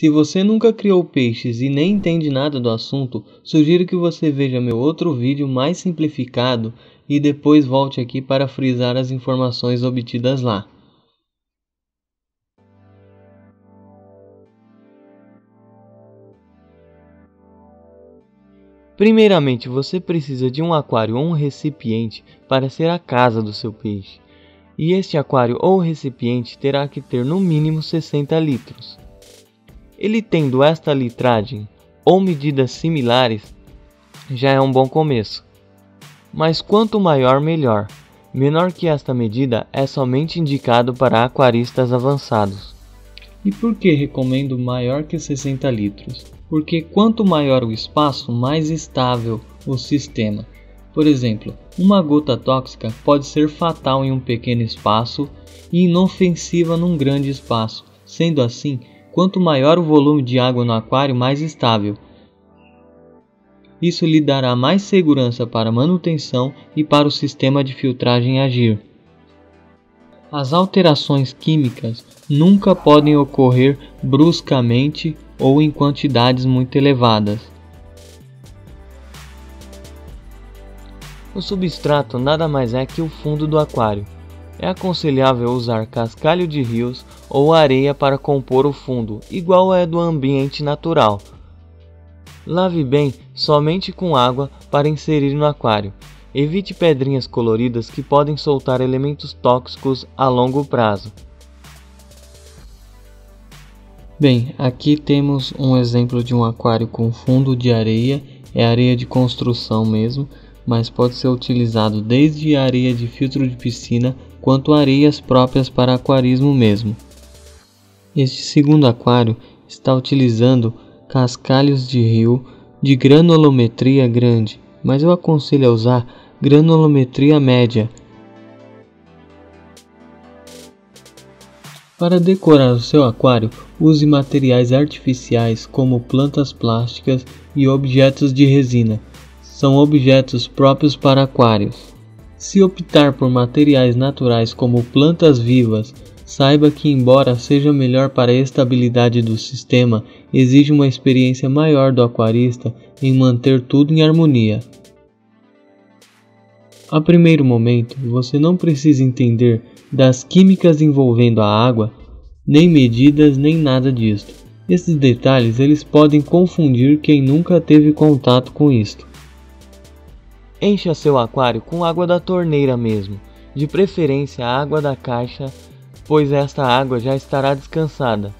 Se você nunca criou peixes e nem entende nada do assunto, sugiro que você veja meu outro vídeo mais simplificado e depois volte aqui para frisar as informações obtidas lá. Primeiramente, você precisa de um aquário ou um recipiente para ser a casa do seu peixe. E este aquário ou recipiente terá que ter no mínimo 60 litros. Ele tendo esta litragem ou medidas similares, já é um bom começo. Mas quanto maior, melhor. Menor que esta medida é somente indicado para aquaristas avançados. E por que recomendo maior que 60 litros? Porque quanto maior o espaço, mais estável o sistema. Por exemplo, uma gota tóxica pode ser fatal em um pequeno espaço e inofensiva num grande espaço. Sendo assim, Quanto maior o volume de água no aquário, mais estável. Isso lhe dará mais segurança para manutenção e para o sistema de filtragem agir. As alterações químicas nunca podem ocorrer bruscamente ou em quantidades muito elevadas. O substrato nada mais é que o fundo do aquário é aconselhável usar cascalho de rios ou areia para compor o fundo, igual é do ambiente natural. Lave bem somente com água para inserir no aquário. Evite pedrinhas coloridas que podem soltar elementos tóxicos a longo prazo. Bem, aqui temos um exemplo de um aquário com fundo de areia, é areia de construção mesmo, mas pode ser utilizado desde areia de filtro de piscina quanto areias próprias para aquarismo mesmo. Este segundo aquário está utilizando cascalhos de rio de granulometria grande, mas eu aconselho a usar granulometria média. Para decorar o seu aquário, use materiais artificiais como plantas plásticas e objetos de resina. São objetos próprios para aquários. Se optar por materiais naturais como plantas vivas, saiba que, embora seja melhor para a estabilidade do sistema, exige uma experiência maior do aquarista em manter tudo em harmonia. A primeiro momento, você não precisa entender das químicas envolvendo a água, nem medidas, nem nada disto. Esses detalhes eles podem confundir quem nunca teve contato com isto. Encha seu aquário com água da torneira mesmo, de preferência água da caixa, pois esta água já estará descansada.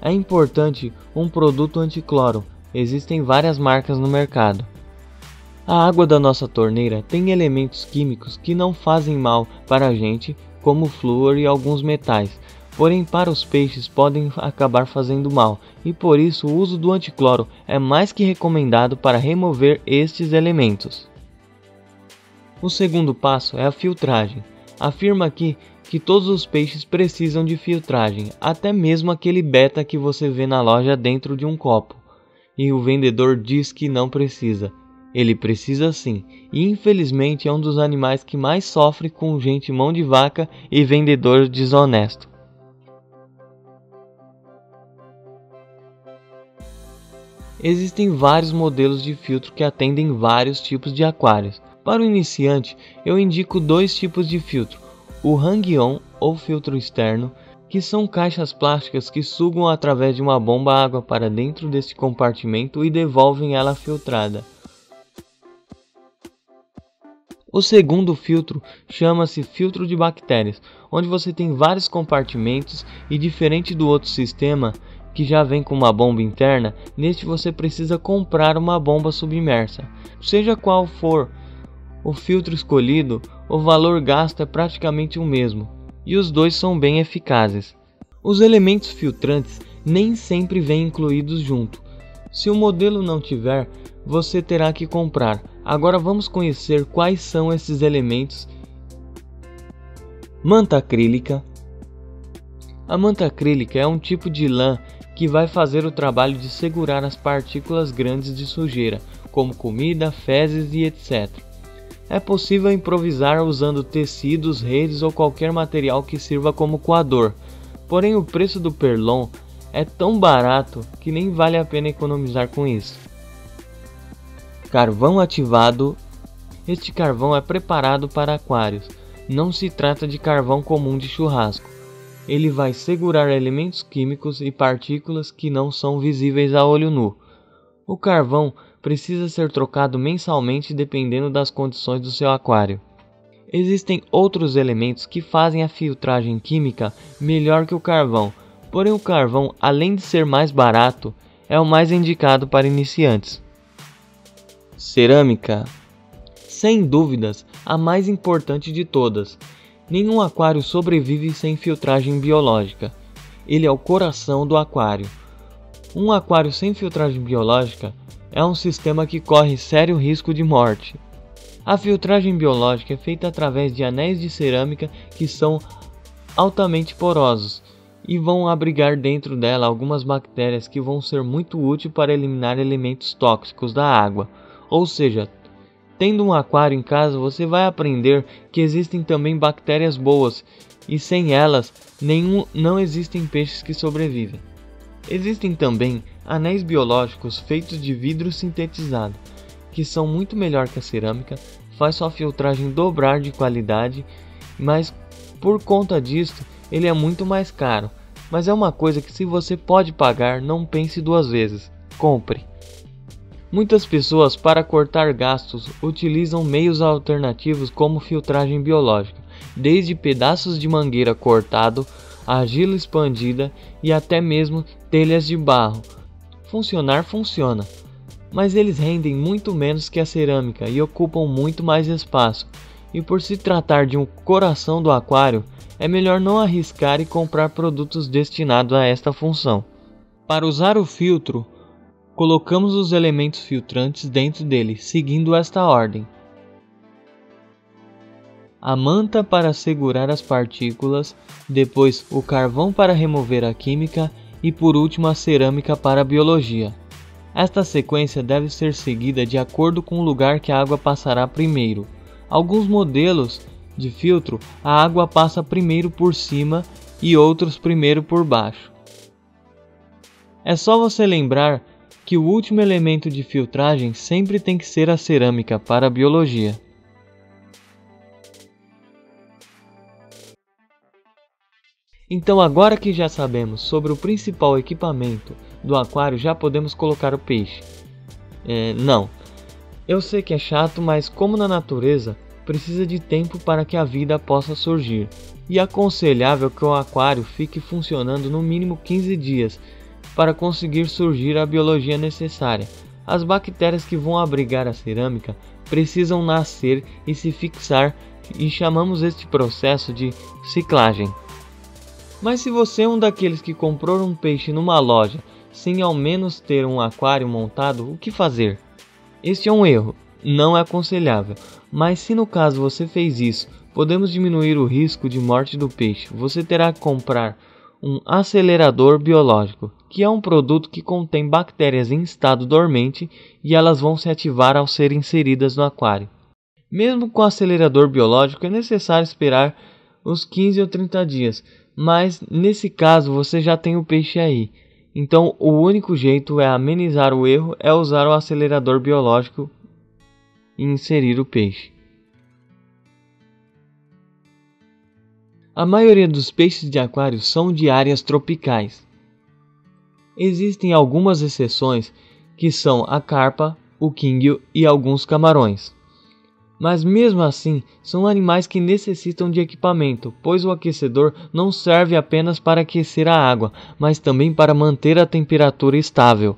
É importante um produto anticloro, existem várias marcas no mercado. A água da nossa torneira tem elementos químicos que não fazem mal para a gente, como flúor e alguns metais, porém para os peixes podem acabar fazendo mal, e por isso o uso do anticloro é mais que recomendado para remover estes elementos. O segundo passo é a filtragem. Afirma aqui que todos os peixes precisam de filtragem, até mesmo aquele beta que você vê na loja dentro de um copo. E o vendedor diz que não precisa. Ele precisa sim, e infelizmente é um dos animais que mais sofre com gente mão de vaca e vendedor desonesto. Existem vários modelos de filtro que atendem vários tipos de aquários. Para o iniciante, eu indico dois tipos de filtro: o hang-on ou filtro externo, que são caixas plásticas que sugam através de uma bomba água para dentro deste compartimento e devolvem ela filtrada. O segundo filtro chama-se filtro de bactérias, onde você tem vários compartimentos e diferente do outro sistema que já vem com uma bomba interna, neste você precisa comprar uma bomba submersa. Seja qual for o filtro escolhido, o valor gasto é praticamente o mesmo, e os dois são bem eficazes. Os elementos filtrantes nem sempre vêm incluídos junto. Se o modelo não tiver, você terá que comprar. Agora vamos conhecer quais são esses elementos. Manta acrílica. A manta acrílica é um tipo de lã que vai fazer o trabalho de segurar as partículas grandes de sujeira, como comida, fezes e etc. É possível improvisar usando tecidos, redes ou qualquer material que sirva como coador. Porém, o preço do perlon é tão barato que nem vale a pena economizar com isso. Carvão ativado. Este carvão é preparado para aquários. Não se trata de carvão comum de churrasco. Ele vai segurar elementos químicos e partículas que não são visíveis a olho nu. O carvão precisa ser trocado mensalmente dependendo das condições do seu aquário. Existem outros elementos que fazem a filtragem química melhor que o carvão, porém o carvão, além de ser mais barato, é o mais indicado para iniciantes. Cerâmica sem dúvidas, a mais importante de todas. Nenhum aquário sobrevive sem filtragem biológica. Ele é o coração do aquário. Um aquário sem filtragem biológica é um sistema que corre sério risco de morte. A filtragem biológica é feita através de anéis de cerâmica que são altamente porosos e vão abrigar dentro dela algumas bactérias que vão ser muito úteis para eliminar elementos tóxicos da água. Ou seja, tendo um aquário em casa, você vai aprender que existem também bactérias boas e sem elas nenhum, não existem peixes que sobrevivem. Existem também anéis biológicos feitos de vidro sintetizado que são muito melhor que a cerâmica, faz sua filtragem dobrar de qualidade, mas por conta disso ele é muito mais caro. Mas é uma coisa que se você pode pagar, não pense duas vezes. Compre. Muitas pessoas para cortar gastos utilizam meios alternativos como filtragem biológica, desde pedaços de mangueira cortado, argila expandida e até mesmo telhas de barro. Funcionar funciona, mas eles rendem muito menos que a cerâmica e ocupam muito mais espaço. E por se tratar de um coração do aquário, é melhor não arriscar e comprar produtos destinados a esta função. Para usar o filtro, colocamos os elementos filtrantes dentro dele, seguindo esta ordem: a manta para segurar as partículas, depois o carvão para remover a química e por último a cerâmica para a biologia. Esta sequência deve ser seguida de acordo com o lugar que a água passará primeiro. Alguns modelos de filtro, a água passa primeiro por cima e outros primeiro por baixo. É só você lembrar que o último elemento de filtragem sempre tem que ser a cerâmica para a biologia. Então, agora que já sabemos sobre o principal equipamento do aquário já podemos colocar o peixe. É, não. Eu sei que é chato, mas como na natureza, precisa de tempo para que a vida possa surgir. E é aconselhável que o aquário fique funcionando no mínimo 15 dias para conseguir surgir a biologia necessária. As bactérias que vão abrigar a cerâmica precisam nascer e se fixar e chamamos este processo de ciclagem. Mas se você é um daqueles que comprou um peixe numa loja sem ao menos ter um aquário montado, o que fazer? Este é um erro, não é aconselhável, mas se no caso você fez isso, podemos diminuir o risco de morte do peixe. Você terá que comprar um acelerador biológico, que é um produto que contém bactérias em estado dormente e elas vão se ativar ao ser inseridas no aquário. Mesmo com acelerador biológico, é necessário esperar uns 15 ou 30 dias, mas nesse caso você já tem o peixe aí. Então, o único jeito é amenizar o erro é usar o acelerador biológico e inserir o peixe. A maioria dos peixes de aquário são de áreas tropicais. Existem algumas exceções que são a carpa, o quingue e alguns camarões. Mas mesmo assim, são animais que necessitam de equipamento, pois o aquecedor não serve apenas para aquecer a água, mas também para manter a temperatura estável.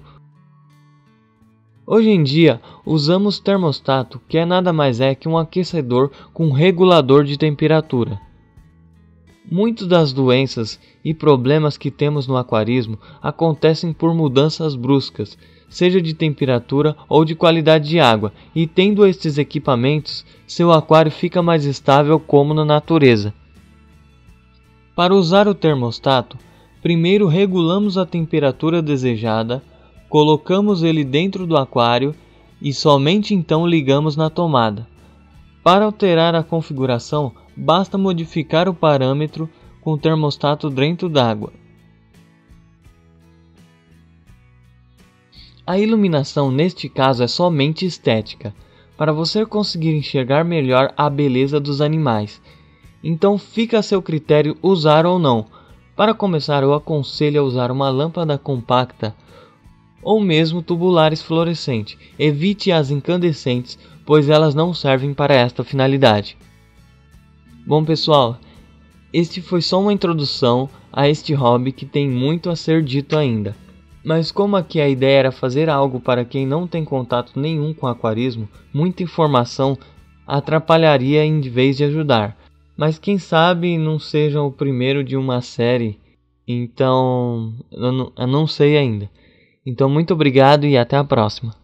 Hoje em dia, usamos termostato, que é nada mais é que um aquecedor com regulador de temperatura. Muitas das doenças e problemas que temos no aquarismo acontecem por mudanças bruscas, seja de temperatura ou de qualidade de água, e tendo estes equipamentos, seu aquário fica mais estável como na natureza. Para usar o termostato, primeiro regulamos a temperatura desejada, colocamos ele dentro do aquário e somente então ligamos na tomada. Para alterar a configuração, basta modificar o parâmetro com o termostato dentro d'água. A iluminação neste caso é somente estética, para você conseguir enxergar melhor a beleza dos animais. Então fica a seu critério usar ou não. Para começar, eu aconselho a usar uma lâmpada compacta ou mesmo tubulares fluorescente. Evite as incandescentes, pois elas não servem para esta finalidade. Bom, pessoal, este foi só uma introdução a este hobby que tem muito a ser dito ainda. Mas como aqui a ideia era fazer algo para quem não tem contato nenhum com aquarismo, muita informação atrapalharia em vez de ajudar. Mas quem sabe não seja o primeiro de uma série, então eu não, eu não sei ainda. Então muito obrigado e até a próxima.